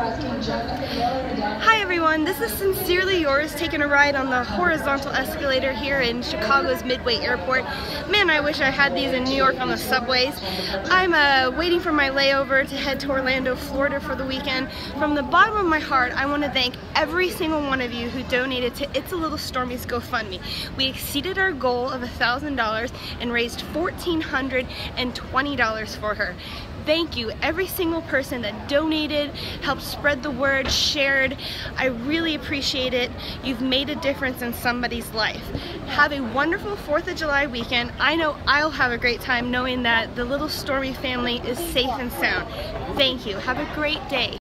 Hi everyone, this is Sincerely Yours taking a ride on the horizontal escalator here in Chicago's Midway Airport. Man, I wish I had these in New York on the subways. I'm uh, waiting for my layover to head to Orlando, Florida for the weekend. From the bottom of my heart, I want to thank every single one of you who donated to It's a Little Stormy's GoFundMe. We exceeded our goal of $1,000 and raised $1,420 for her. Thank you, every single person that donated, helped spread the word, shared. I really appreciate it. You've made a difference in somebody's life. Have a wonderful 4th of July weekend. I know I'll have a great time knowing that the little Stormy family is safe and sound. Thank you. Have a great day.